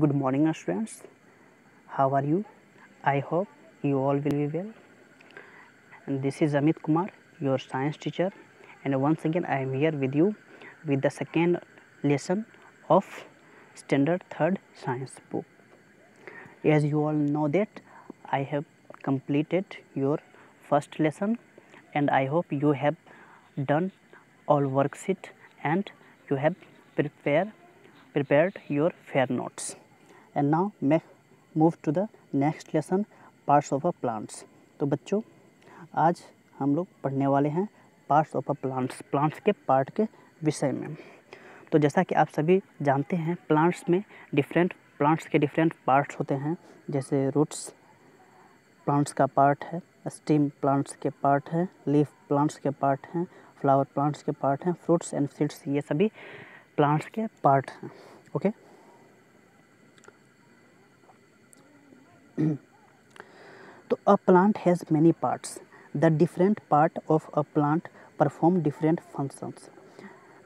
Good morning, students. How are you? I hope you all will be well. And this is Amit Kumar, your science teacher, and once again I am here with you with the second lesson of standard third science book. As you all know that I have completed your first lesson and I hope you have done all worksheet and you have prepare prepared your fair notes and now may move to the next lesson parts of a plants तो बच्चों, आज हम लोग पढ़ने वाले हैं parts of a plants plants के part के विषय में। तो जैसा कि आप सभी जानते हैं प्लांट्स में डिफरेंट प्लांट्स के डिफरेंट पार्ट्स होते हैं। जैसे रूट्स प्लांट्स का पार्ट है स्टीम प्लांट्स के पार्ट है लीफ प्लांट्स के पार्ट हैं फ्लावर प्लांट्स के पार्ट हैं फ्रूट्स एंड सीड्स ये सभी प्लांट्स के पार्ट हैं। ओके तो a plant has many parts the different part of a plant perform different functions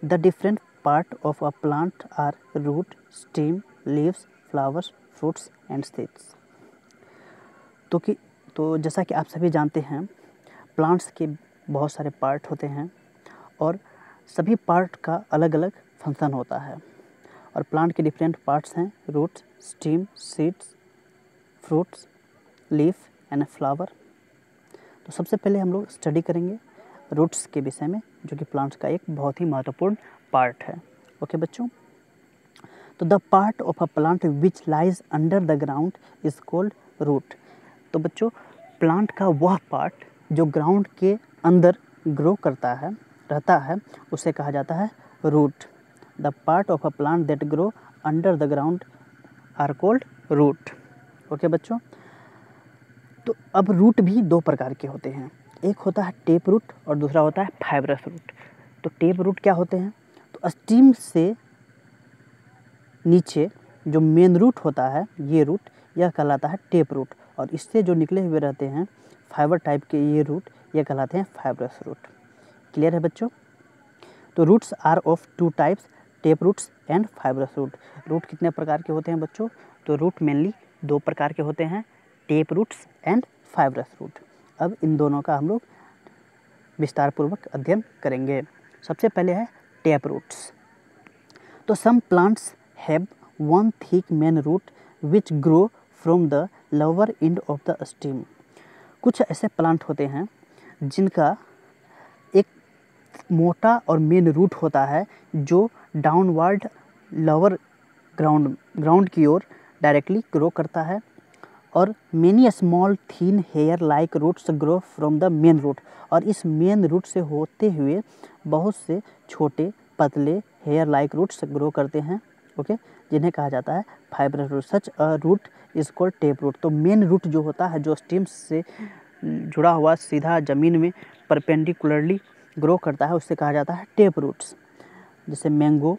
the different part of a plant are root stem leaves flowers fruits and seeds तो कि तो जैसा कि आप सभी जानते हैं प्लांट्स के बहुत सारे पार्ट होते हैं और सभी पार्ट का अलग अलग फ़ंक्शन होता है। और प्लांट के डिफरेंट पार्ट्स हैं roots stem seeds fruits leaf and flower तो सबसे पहले हम लोग स्टडी करेंगे रूट्स के विषय में, जो कि प्लांट्स का एक बहुत ही महत्वपूर्ण पार्ट है। ओके बच्चों? तो the part of a plant which lies under the ground is called root तो बच्चों प्लांट का वह पार्ट जो ग्राउंड के अंदर ग्रो करता है, रहता है, उसे कहा जाता है root the part of a plant that grow under the ground are called root okay बच्चों? तो अब रूट भी दो प्रकार के होते हैं। एक होता है टेप रूट और दूसरा होता है फाइब्रस रूट। तो टेप रूट क्या होते हैं? तो स्टीम से नीचे जो मेन रूट होता है, ये रूट, यह कहलाता है टेप रूट। और इससे जो निकले हुए रहते हैं, फाइबर टाइप के ये रूट यह कहलाते हैं फाइब्रस रूट। क्लियर है बच्चों? तो roots are of two types, tap roots and fibrous root. Root कितने प्रकार के होते हैं बच्चों? तो रूट मेनली दो प्रकार के होते हैं tap roots and fibrous root अब इन दोनों का हम लोग विस्तार पूर्वक अध्ययन करेंगे। सबसे पहले है टेप रूट्स तो some plants have one thick main root which grow from the lower end of the stem कुछ ऐसे प्लांट होते हैं जिनका एक मोटा और मेन रूट होता है जो डाउनवर्ड लोअर ग्राउंड ग्राउंड की ओर डायरेक्टली ग्रो करता है और many small thin hair like roots grow from the main root और इस मेन रूट से होते हुए बहुत से छोटे पतले हेयर लाइक रूट्स ग्रो करते हैं ओके जिन्हें कहा जाता है fiber root such a root is called tap root तो मेन रूट जो होता है, जो स्टीम से जुड़ा हुआ सीधा ज़मीन में परपेंडिकुलरली ग्रो करता है, उससे कहा जाता है टेप रूट्स जैसे मैंगो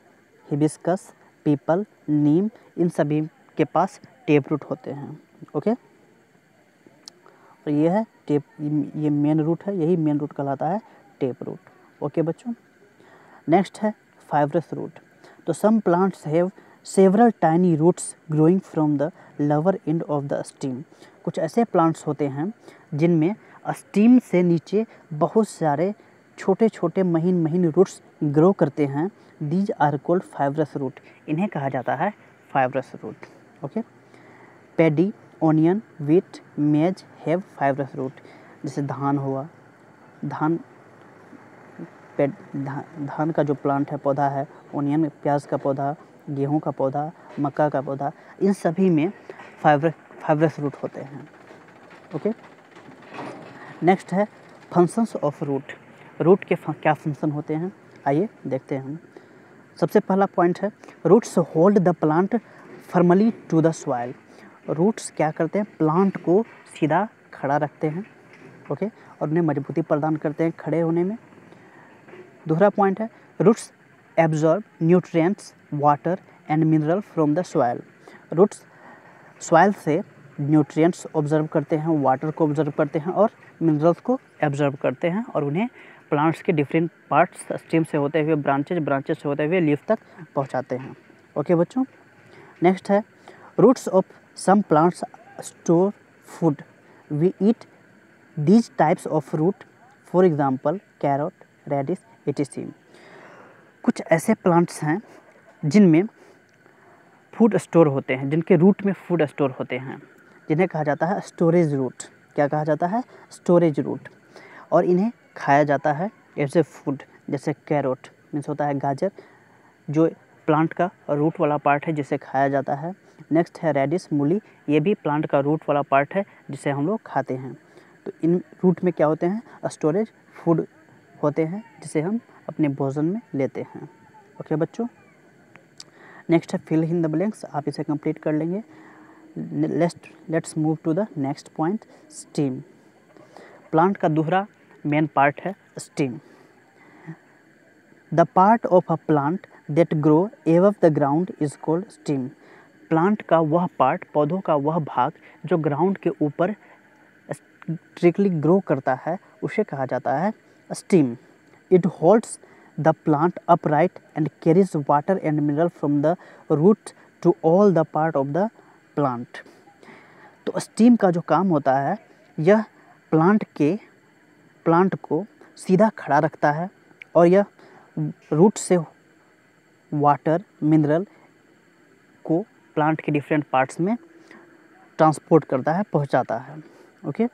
हिबिस्कस पीपल नीम इन सभी के पास टेप रूट होते हैं ओके और ये है टेप ये मेन रूट है, यही मेन रूट कहलाता है टेप रूट ओके बच्चों? नेक्स्ट है फाइब्रस रूट तो some plants have several tiny roots growing from the lower end of the stem कुछ ऐसे प्लांट्स होते हैं जिनमें स्टीम से नीचे बहुत सारे छोटे छोटे महीन महीन रूट्स ग्रो करते हैं. These are called fibrous root इन्हें कहा जाता है fibrous root okay paddy onion wheat maize have fibrous root जैसे धान हुआ। धान पेड धा, धान का जो प्लांट है पौधा है ओनियन प्याज का पौधा गेहूँ का पौधा मक्का का पौधा इन सभी में फाइबर फाइब्रस रूट होते हैं। ओके नेक्स्ट है फ़ंक्शंस ऑफ़ रूट रूट के क्या फ़ंक्शन होते हैं? आइए देखते हैं हम। सबसे पहला पॉइंट है roots hold the plant firmly to the soil. Roots क्या करते हैं? प्लांट को सीधा खड़ा रखते हैं, ओके? और उन्हें मजबूती प्रदान करते हैं खड़े होने में। दूसरा पॉइंट है roots absorb nutrients water and mineral from the soil roots soil से न्यूट्रिएंट्स ऑब्ज़र्व करते हैं वाटर को ऑब्ज़र्व करते हैं और मिनरल्स को एब्जर्व करते हैं और उन्हें प्लांट्स के डिफरेंट पार्ट्स स्टेम से होते हुए ब्रांचेज ब्रांचेज से होते हुए लीफ तक पहुंचाते हैं। ओके बच्चों? नेक्स्ट है roots of some plants store food we eat these types of root for example carrot radish etc कुछ ऐसे प्लांट्स हैं जिनमें फ़ूड स्टोर होते हैं, जिनके रूट में फ़ूड स्टोर होते हैं, जिन्हें कहा जाता है स्टोरेज रूट क्या कहा जाता है? स्टोरेज रूट और इन्हें खाया जाता है एज ए फ़ूड जैसे कैरोट मीन्स होता है गाजर, जो प्लांट का रूट वाला पार्ट है जिसे खाया जाता है। नेक्स्ट है रेडिस मूली, ये भी प्लांट का रूट वाला पार्ट है जिसे हम लोग खाते हैं। तो इन रूट में क्या होते हैं? स्टोरेज फ़ूड होते हैं जिसे हम अपने भोजन में लेते हैं। ओके बच्चों? नेक्स्ट है फिल इन द ब्लैंक्स, आप इसे कंप्लीट कर लेंगे। Let's let's move to the next point, stem. Plant का दूसरा मेन पार्ट है stem. The part of a plant that grow above the ground is called stem plant का वह पार्ट पौधों का वह भाग जो ग्राउंड के ऊपर स्ट्रिक्टली ग्रो करता है, उसे कहा जाता है stem it holds the plant upright and carries water and mineral from the root to all the part of the plant तो स्टीम का जो काम होता है, यह प्लांट के प्लांट को सीधा खड़ा रखता है और यह रूट से वाटर मिनरल को प्लांट के डिफरेंट पार्ट्स में ट्रांसपोर्ट करता है, पहुंचाता है। Okay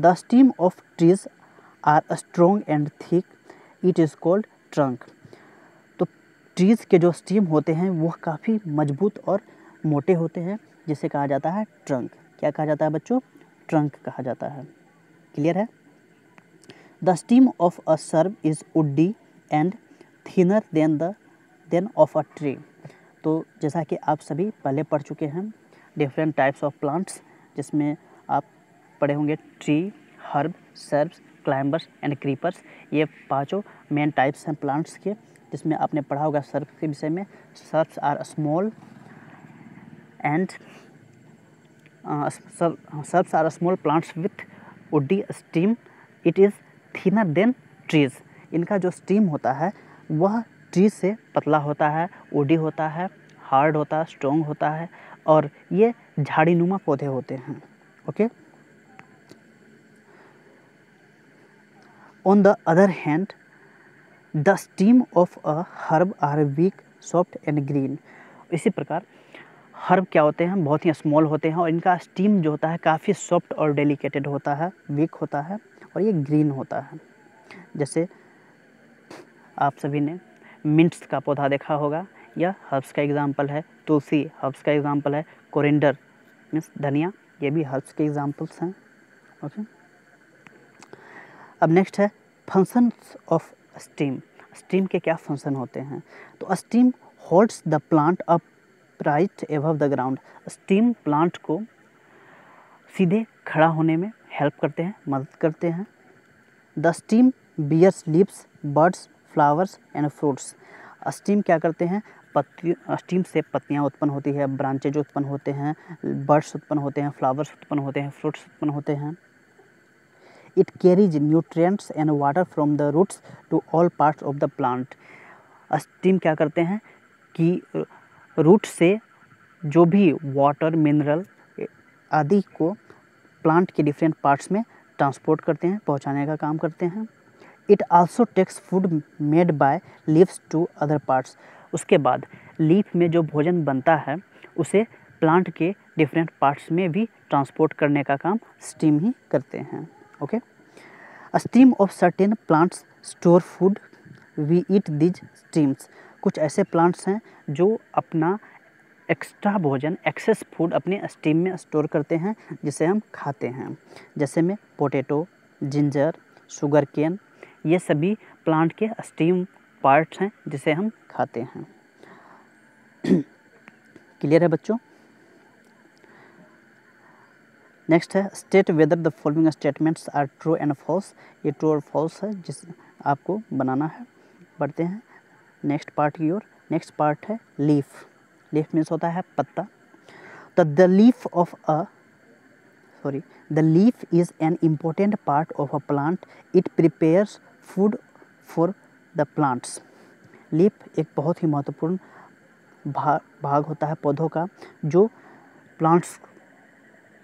the stem of trees are strong and thick it is called trunk तो ट्रीज़ के जो स्टीम होते हैं, वह काफ़ी मज़बूत और मोटे होते हैं, जिसे कहा जाता है ट्रंक क्या कहा जाता है बच्चों? ट्रंक कहा जाता है। क्लियर है? The stem of a shrub is woody and thinner than the than of a tree तो जैसा कि आप सभी पहले पढ़ चुके हैं डिफरेंट टाइप्स ऑफ़ प्लांट्स जिसमें आप पढ़े होंगे tree herb shrubs climbers and creepers ये पाँचों मेन टाइप्स हैं प्लांट्स के, जिसमें आपने पढ़ा होगा सर्फ के विषय में। Shrubs are small and shrubs are small plants with woody stem it is thinner than trees इनका जो स्टीम होता है, वह ट्रीज से पतला होता है ओडी होता है हार्ड होता है स्ट्रॉन्ग होता है और ये झाड़ी नुमा पौधे होते हैं okay on the other hand the stem of a herb are weak soft and green इसी प्रकार हर्ब क्या होते हैं? बहुत ही स्मॉल होते हैं और इनका स्टीम जो होता है, काफ़ी सॉफ्ट और डेलिकेटेड होता है वीक होता है और ये ग्रीन होता है। जैसे आप सभी ने मिंट्स का पौधा देखा होगा। यह हर्ब्स का एग्ज़ाम्पल है, तुलसी हर्ब्स का एग्ज़ाम्पल है कोरिंडर मीन्स धनिया, ये भी हर्ब्स के एग्जाम्पल्स हैं। ओके। अब नेक्स्ट है, फ़ंक्शंस ऑफ़ स्टीम। स्टीम के क्या फ़ंक्शन होते हैं? तो stem holds the plant upright above the ground. Stem plant को सीधे खड़ा होने में हेल्प करते हैं, मदद करते हैं। The stem bears leaves buds flowers and fruits. Stem क्या करते हैं? पत्ती स्टीम से पत्तियाँ उत्पन्न होती है, ब्रांचेज उत्पन्न होते हैं, बर्ड्स उत्पन्न होते हैं, फ्लावर्स उत्पन्न होते हैं, फ्रूट्स उत्पन्न होते हैं। It carries nutrients and water from the roots to all parts of the plant stem क्या करते हैं? कि रूट से जो भी वाटर मिनरल आदि को प्लांट के डिफरेंट पार्ट्स में ट्रांसपोर्ट करते हैं, पहुँचाने का काम करते हैं। It also takes food made by leaves to other parts उसके बाद लीफ में जो भोजन बनता है, उसे प्लांट के डिफरेंट पार्ट्स में भी ट्रांसपोर्ट करने का काम स्टीम ही करते हैं okay stem of certain plants store food we we eat stems कुछ ऐसे प्लांट्स हैं जो अपना एक्स्ट्रा भोजन एक्सेस फ़ूड अपने स्टीम में स्टोर करते हैं, जिसे हम खाते हैं। जैसे में पोटैटो जिंजर शुगर केन ये सभी प्लांट के स्टीम पार्ट्स हैं, जिसे हम खाते हैं। क्लियर है बच्चों? नेक्स्ट है state whether the following statements are true and false ये ट्रू और फॉल्स है, जिस आपको बनाना है। बढ़ते हैं। नेक्स्ट पार्ट की ओर। नेक्स्ट पार्ट है लीफ लीफ मीन्स होता है पत्ता। तो the leaf of a sorry the leaf is an important part of a plant it prepares food for the plants leaf एक बहुत ही महत्वपूर्ण भा, भाग होता है पौधों का जो प्लांट्स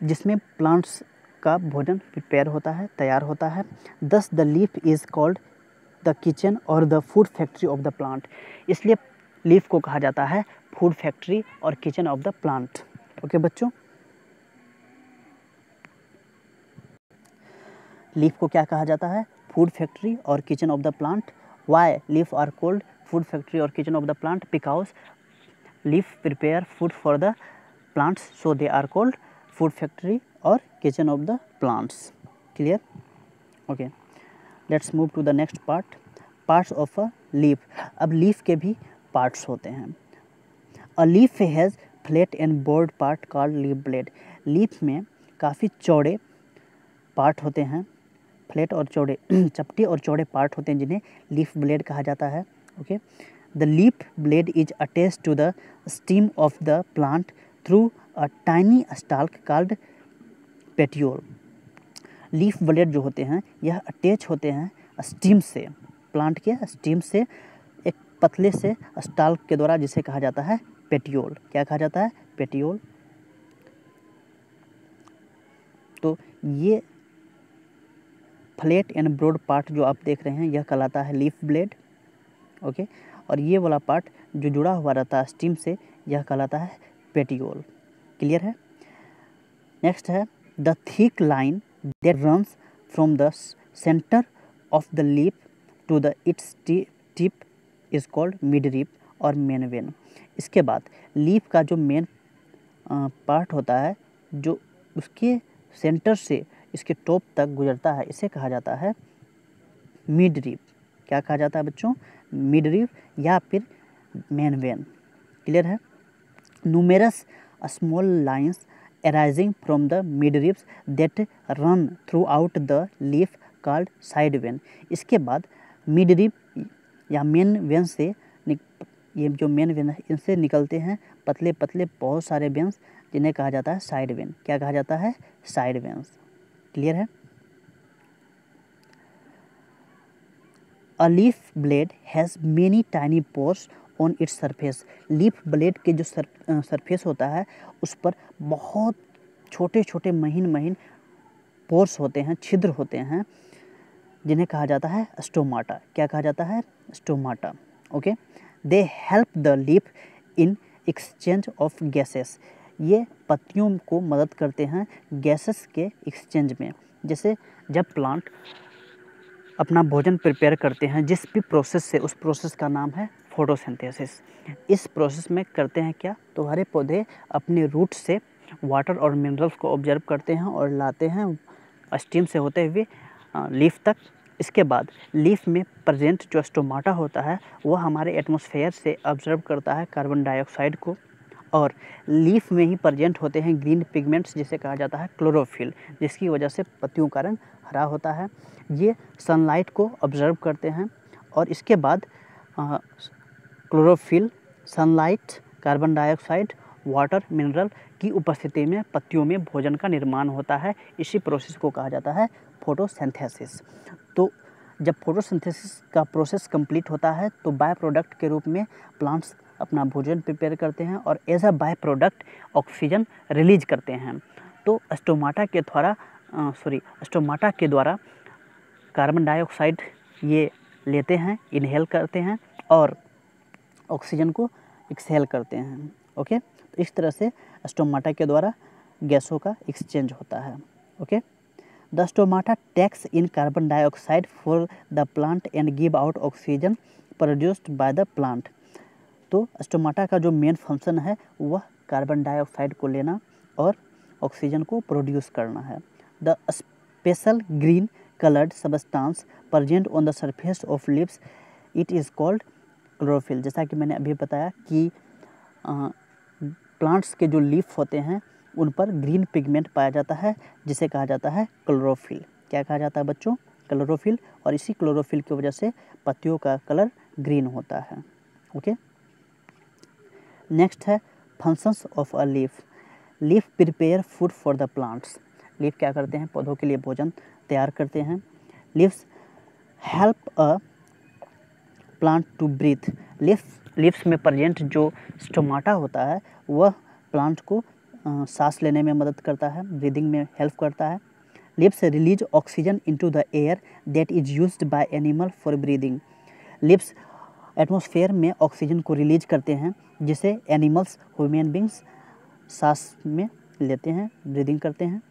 जिसमें प्लांट्स का भोजन प्रिपेयर होता है तैयार होता है। Thus the leaf is called the kitchen और the food factory of the plant इसलिए लीफ को कहा जाता है फ़ूड फैक्ट्री और kitchen of the plant okay बच्चों? लीफ को क्या कहा जाता है? फ़ूड फैक्ट्री और kitchen of the plant why leaf are called food factory और kitchen of the plant because leaf prepare food for the plants so they are called food factory और kitchen of the plants clear okay let's move to the next part parts of a leaf अब leaf के भी parts होते हैं। A leaf has flat and broad part called leaf blade leaf में काफ़ी चौड़े part होते हैं। फ्लैट और चौड़े चपटे और चौड़े पार्ट होते हैं जिन्हें लीफ ब्लेड कहा जाता है, okay? The leaf blade is attach to the stem of the plant through a tiny stalk called petiole leaf blade जो होते हैं, यह अटैच होते हैं स्टीम से प्लांट के स्टीम से, एक पतले से स्टाल्क के द्वारा जिसे कहा जाता है पेटियोल क्या कहा जाता है? पेटियोल तो ये फ्लैट एंड ब्रॉड पार्ट जो आप देख रहे हैं, यह कहलाता है लीफ ब्लेड, ओके? और ये वाला पार्ट जो जुड़ा हुआ रहता है स्टीम से, यह कहलाता है पेटियोल। क्लियर है? नेक्स्ट है, the thick line that runs from the centre of the leaf to the its tip is called midrib और मेन वेन इसके बाद, लीफ का जो मेन पार्ट होता है, जो उसके सेंटर से इसके टॉप तक गुजरता है, इसे कहा जाता है मिड रिप क्या कहा जाता है बच्चों? मिड रिप या फिर मेन वेन क्लियर है? Numerous small lines arising from the midribs that run throughout the leaf called side vein इसके बाद midrib या मेन वेन से ये जो मेन वेन है, इनसे निकलते हैं पतले पतले बहुत सारे वेंस जिन्हें कहा जाता है साइड वेन क्या कहा जाता है? साइड वेंस क्लियर है? A leaf blade has many tiny pores on its surface leaf blade के जो सर सरफेस होता है, उस पर बहुत छोटे छोटे महीन महीन पोर्स होते हैं, छिद्र होते हैं, जिन्हें कहा जाता है स्टोमाटा क्या कहा जाता है? Stomata okay they help the leaf in exchange of gases ये पत्तियों को मदद करते हैं गैसेस के एक्सचेंज में। जैसे जब प्लांट अपना भोजन प्रिपेयर करते हैं, जिस भी प्रोसेस से, उस प्रोसेस का नाम है फोटोसिंथेसिस इस प्रोसेस में करते हैं क्या? तो हरे पौधे अपने रूट से वाटर और मिनरल्स को ऑब्ज़र्व करते हैं और लाते हैं स्टीम से होते हुए लीफ तक। इसके बाद लीफ में प्रेजेंट जो स्टोमाटा होता है वह हमारे एटमॉस्फेयर से ऑब्ज़र्व करता है कार्बन डाइऑक्साइड को। और लीफ में ही प्रजेंट होते हैं ग्रीन पिगमेंट्स जिसे कहा जाता है क्लोरोफिल जिसकी वजह से पत्तियों का रंग हरा होता है। ये सनलाइट को ऑब्ज़र्व करते हैं और इसके बाद chlorophyll sunlight carbon dioxide water mineral की उपस्थिति में पत्तियों में भोजन का निर्माण होता है। इसी प्रोसेस को कहा जाता है फोटोसिंथेसिस तो जब फोटोसिंथेसिस का प्रोसेस कंप्लीट होता है तो बाय प्रोडक्ट के रूप में प्लांट्स अपना भोजन प्रिपेयर करते हैं और as a by product oxygen release करते हैं। तो स्टोमाटा के द्वारा सॉरी स्टोमाटा के द्वारा कार्बन डाइऑक्साइड ये लेते हैं इनहेल करते हैं और ऑक्सीजन को एक्सहेल करते हैं। ओके तो इस तरह से स्टोमाटा के द्वारा गैसों का एक्सचेंज होता है। Okay the stomata takes in carbon dioxide for the plant and give out oxygen produced by the plant तो स्टोमाटा का जो मेन फ़ंक्शन है, वह कार्बन डाइऑक्साइड को लेना और ऑक्सीजन को प्रोड्यूस करना है। The special green coloured substance present on the surface of leaves it is called chlorophyll. जैसा कि मैंने अभी बताया कि प्लांट्स के जो लीफ होते हैं, उन पर ग्रीन पिगमेंट पाया जाता है, जिसे कहा जाता है क्लोरोफिल। क्या कहा जाता है बच्चों? क्लोरोफिल, और इसी क्लोरोफिल की वजह से पत्तियों का कलर ग्रीन होता है। ओके? नेक्स्ट है functions of a leaf leaf prepare food for the plants leaf क्या करते हैं? पौधों के लिए भोजन तैयार करते हैं। Leaves help a plant to breathe leaves leaves में प्रजेंट जो स्टोमाटा होता है, वह प्लांट को सांस लेने में मदद करता है ब्रीदिंग में हेल्प करता है। Leaves release oxygen into the air that is used by animal for breathing leaves atmosphere में ऑक्सीजन को रिलीज़ करते हैं, जिसे एनिमल्स ह्यूमन बींग्स सांस में लेते हैं ब्रीदिंग करते हैं।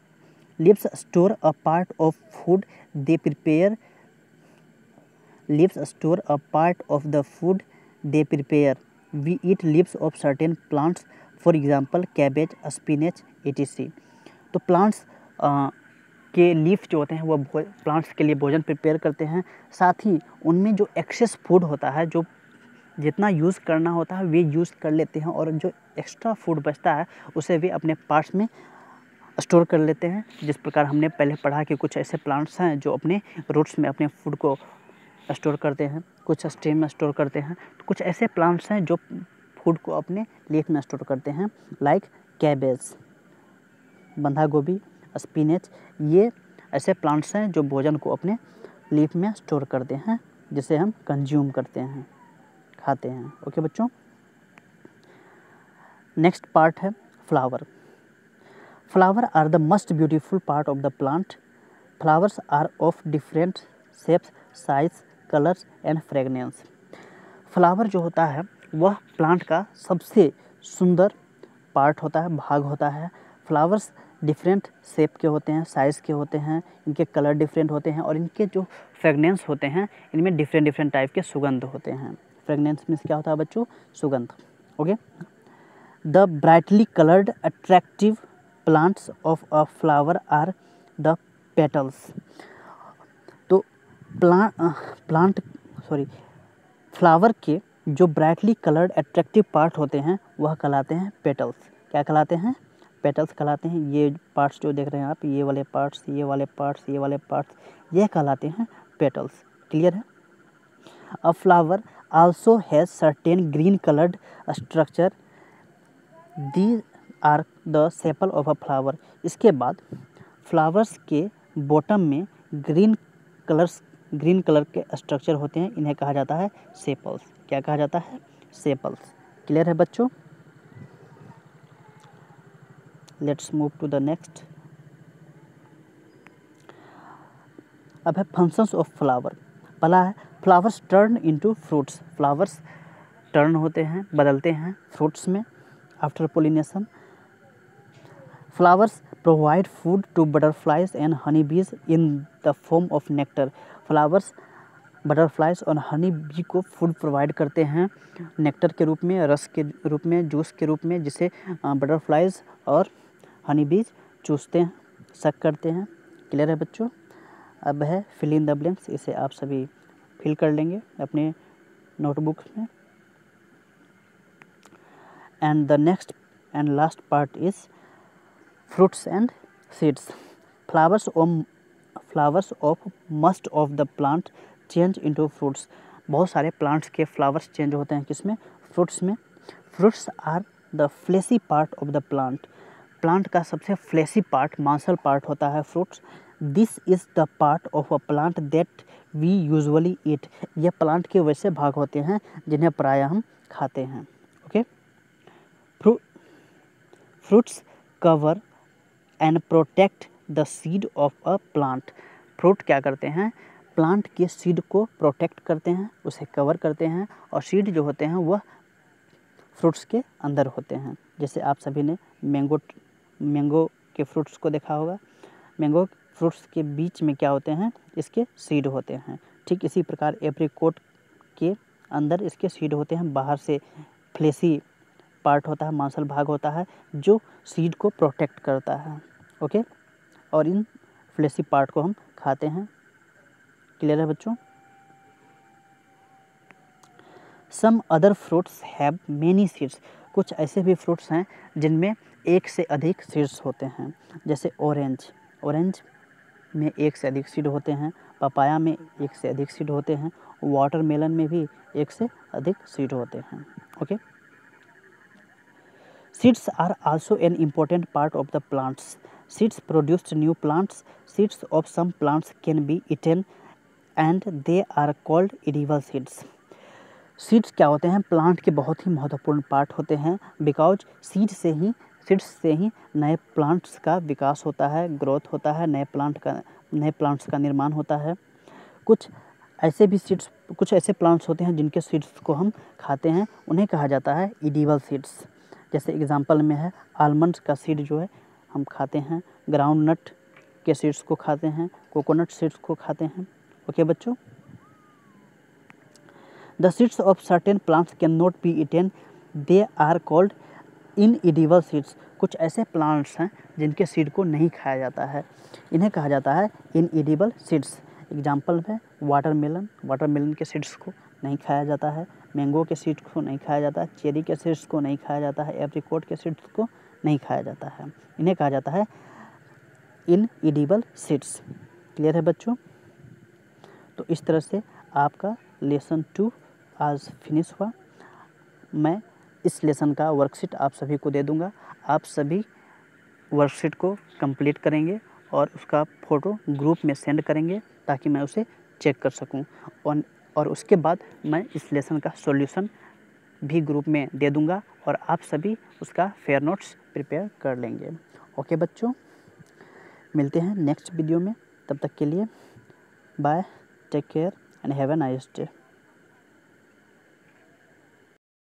Leaves store a part of food they prepare leaves store a part of the food they prepare we eat leaves of certain plants for example cabbage spinach etc तो plants के leaf जो होते हैं वह plants के लिए भोजन prepare करते हैं। साथ ही उनमें जो एक्सेस फ़ूड होता है, जो जितना यूज़ करना होता है, वे यूज़ कर लेते हैं और जो एक्स्ट्रा फ़ूड बचता है, उसे वे अपने पार्ट्स में स्टोर कर लेते हैं। जिस प्रकार हमने पहले पढ़ा कि कुछ ऐसे प्लांट्स हैं जो अपने रूट्स में, अपने फ़ूड को स्टोर करते हैं, कुछ स्टेम में स्टोर करते हैं तो कुछ ऐसे प्लांट्स हैं जो फ़ूड को अपने लीफ में स्टोर करते हैं, लाइक कैबेज बंधा गोभी स्पिनेच, ये ऐसे प्लांट्स हैं जो भोजन को अपने लीफ में स्टोर करते हैं, जिसे हम कंज्यूम करते हैं। खाते हैं। ओके बच्चों? नेक्स्ट पार्ट है flower flower are the most beautiful part of the plant flowers are of different shapes sizes colours and fragrance flower जो होता है, वह प्लांट का सबसे सुंदर पार्ट होता है, भाग होता है। फ्लावर्स डिफरेंट शेप के होते हैं साइज़ के होते हैं, इनके कलर डिफरेंट होते हैं और इनके जो फ्रेगनेंस होते हैं, इनमें डिफरेंट डिफरेंट टाइप के सुगंध होते हैं। फ्रेगनेंस मीन्स क्या होता है बच्चों? सुगंध okay the brightly coloured attractive plants of a flower are the petals तो प्लांट प्लांट सॉरी फ्लावर के जो ब्राइटली कलर्ड अट्रैक्टिव पार्ट होते हैं, वह कहलाते हैं पेटल्स क्या कहलाते हैं? पेटल्स कहलाते हैं। ये पार्ट्स जो देख रहे हैं आप, ये वाले पार्ट्स ये वाले पार्ट्स ये वाले पार्ट्स ये कहलाते हैं पेटल्स क्लियर है? A flower also has certain green coloured structure they are the sepal of a flower इसके बाद फ्लावर्स के बॉटम में ग्रीन कलर्स ग्रीन कलर के स्ट्रक्चर होते हैं। इन्हें कहा जाता है सेपल्स क्या कहा जाता है? सेपल्स क्लियर है बच्चों? Let's move to the next अब है फ़ंक्शंस ऑफ़ फ्लावर पहला है। Flowers turn into fruits flowers turn होते हैं, बदलते हैं फ्रूट्स में after pollination flowers provide food to butterflies and honey bees in the form of nectar flowers butterflies और हनी बी को फ़ूड प्रोवाइड करते हैं नेक्टर के रूप में, रस के रूप में जूस के रूप में, जिसे बटरफ्लाइज और हनी बीज चूसते हैं सक करते हैं। क्लियर है बच्चों? अब है फिल इन द ब्लैंक्स इसे आप सभी फिल कर लेंगे अपने नोटबुक में। And the next and last part is fruits and seeds. Flowers of flowers of most of the plant change into fruits. बहुत सारे प्लांट्स के फ्लावर्स चेंज होते हैं किसमें? फ्रूट्स में। Fruits are the fleshy part of the plant plant का सबसे fleshy part मांसल पार्ट होता है fruits this is the part of a plant that we usually eat यह प्लांट के वैसे भाग होते हैं, जिन्हें प्रायः हम खाते हैं okay fruits cover and protect the seed of a plant fruit क्या करते हैं? प्लांट के सीड को प्रोटेक्ट करते हैं, उसे कवर करते हैं, और सीड जो होते हैं, वह फ्रूट्स के अंदर होते हैं। जैसे आप सभी ने मैंगो मैंगो के फ्रूट्स को देखा होगा। मैंगो फ्रूट्स के बीच में क्या होते हैं? इसके सीड होते हैं। ठीक इसी प्रकार एप्रिकोट के अंदर इसके सीड होते हैं। बाहर से फ्लेसी पार्ट होता है, मांसल भाग होता है, जो सीड को प्रोटेक्ट करता है। ओके? और इन फ्लेसी पार्ट को हम खाते हैं। क्लियर है बच्चों? Some other fruits have many seeds. कुछ ऐसे भी फ्रूट्स हैं जिनमें एक से अधिक सीड्स होते हैं। जैसे ऑरेंज। ऑरेंज में एक से अधिक सीड होते हैं पपाया में एक से अधिक सीड होते हैं वाटर मेलन में भी एक से अधिक सीड होते हैं okay seeds are also an important part of the plants seeds produced new plants seeds of some plants can be eaten and they are called edible seeds seeds क्या होते हैं? प्लांट के बहुत ही महत्वपूर्ण पार्ट होते हैं बिकॉज़ सीड से ही सीड्स से ही नए प्लांट्स का विकास होता है, ग्रोथ होता है, नए प्लांट का, नए प्लांट्स का निर्माण होता है। कुछ ऐसे भी सीड्स, कुछ ऐसे प्लांट्स होते हैं जिनके सीड्स को हम खाते हैं, उन्हें कहा जाता है इडिबल सीड्स। जैसे एग्जांपल में है, आलमंड का सीड जो है, हम खाते हैं, ग्राउंड नट के सीड्स को खाते हैं, कोकोनट सीड्स को खाते हैं। ओके बच्चों? The seeds of certain plants can not be eaten, they are called inedible seeds, कुछ ऐसे प्लांट्स हैं जिनके सीड को नहीं खाया जाता है। इन्हें कहा जाता है इन इडिबल सीड्स। एग्ज़ाम्पल में वाटरमेलन वाटरमेलन के सीड्स को नहीं खाया जाता है। मैंगो के सीड्स को नहीं खाया जाता है। चेरी के सीड्स को नहीं खाया जाता है। एप्रिकोट के सीड्स को नहीं खाया जाता है। इन्हें कहा जाता है इन इडिबल सीड्स। क्लियर है बच्चों? तो इस तरह से आपका लेसन टू आज फिनिश हुआ। मैं इस लेसन का वर्कशीट आप सभी को दे दूँगा। आप सभी वर्कशीट को कंप्लीट करेंगे और उसका फ़ोटो ग्रुप में सेंड करेंगे ताकि मैं उसे चेक कर सकूँ। और और उसके बाद मैं इस लेसन का सॉल्यूशन भी ग्रुप में दे दूँगा और आप सभी उसका फेयर नोट्स प्रिपेयर कर लेंगे। ओके बच्चों, मिलते हैं नेक्स्ट वीडियो में। तब तक के लिए bye take care and have a nice day